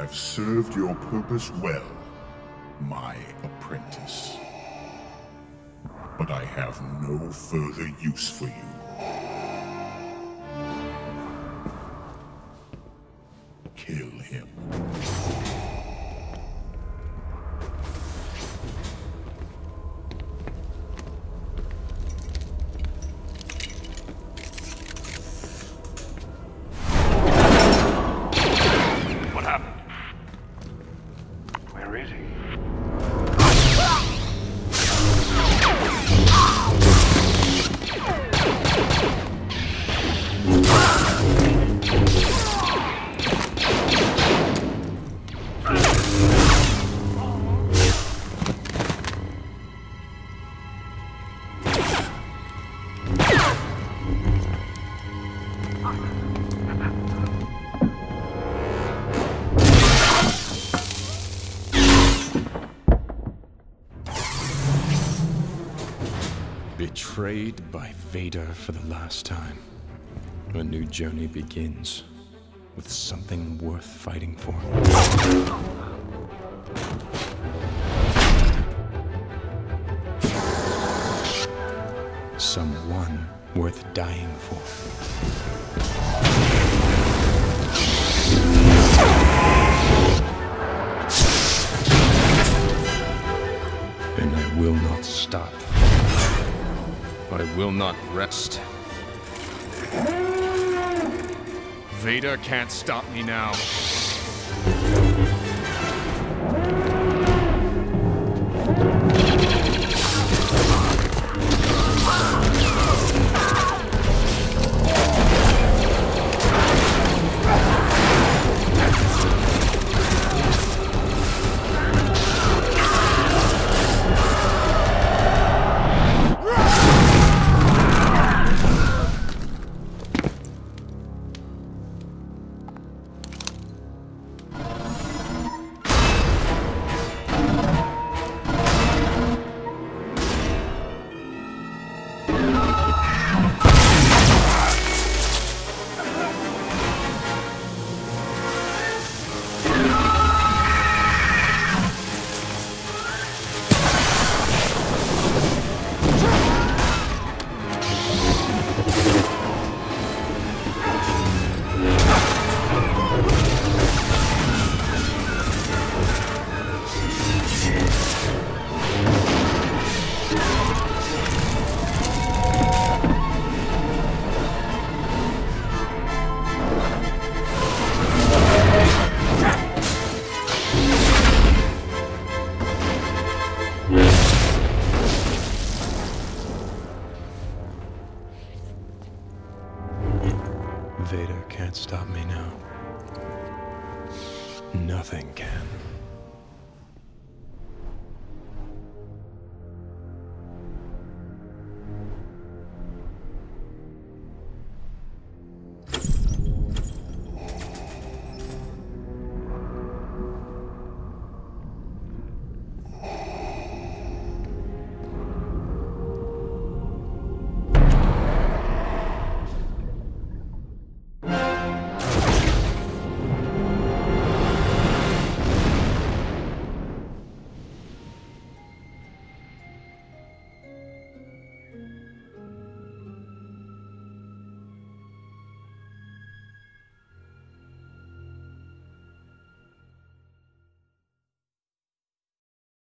have served your purpose well, my apprentice. But I have no further use for you. Kill him. Where Betrayed by Vader for the last time. A new journey begins with something worth fighting for. Someone worth dying for. And I will not stop. I will not rest. Vader can't stop me now. Vader can't stop me now. Nothing can.